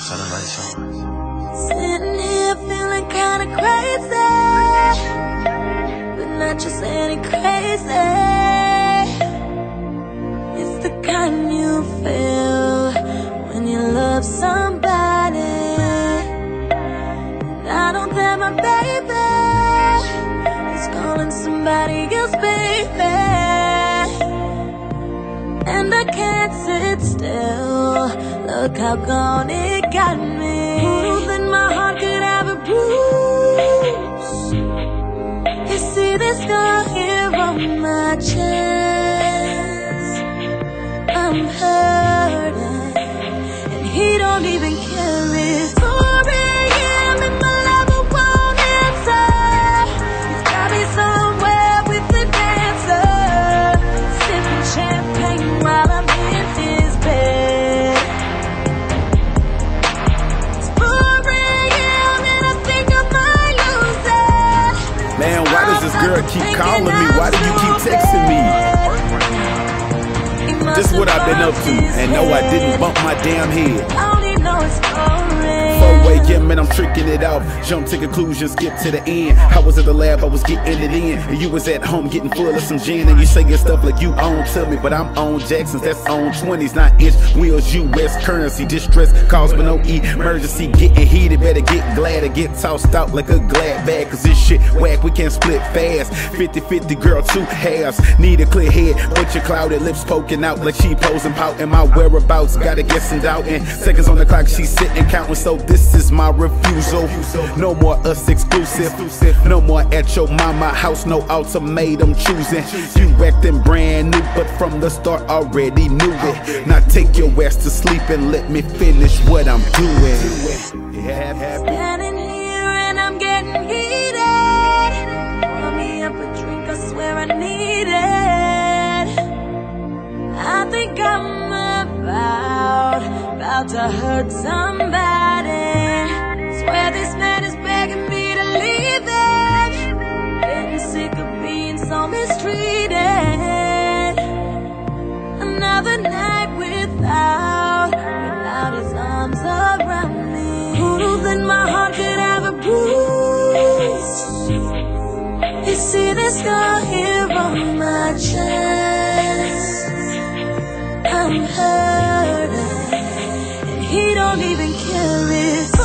The on. Sitting here feeling kinda crazy, but not just any crazy. It's the kind you feel when you love somebody. And I know that my baby is calling somebody else, baby. And I can't sit still. Look how gone it got me. Ooh, then my heart could a bruise. You see this scar here on my chest. I'm hurting, and he don't even care. Girl keep calling me? Why do you keep texting me? This is what I've been up to, and no, I didn't bump my damn head. Only know 4 a.m. and I'm tricking it off. Jump to conclusions, skip to the end. I was at the lab, I was getting it in. And you was at home getting full of some gin. And you saying stuff like you own to me, but I'm on Jackson's, that's on 20s, not inch wheels, US currency. Distress calls but no emergency. Getting heated, better get glad to get tossed out like a glad bag. Cause this shit whack, we can't split fast. 50 50, girl, two halves. Need a clear head, but your clouded lips poking out like she posing, pouting my whereabouts. Gotta get some doubt doubting. Seconds on the clock, she sitting counting. So this is my refusal. No more us exclusive. No more at your mama house, no ultimatum choosing. You acting brand new, but from the start already knew it. Now take your ass to sleep and let me finish what I'm doing. Standing here and I'm getting heated. Pour me up a drink, I swear I need it. I think I'm about, about to hurt somebody. This man is begging me to leave sick of being so mistreated. Another night without, without his arms around me. My heart could bruise. You see scar here on my chest. I'm hurting, and he don't even care.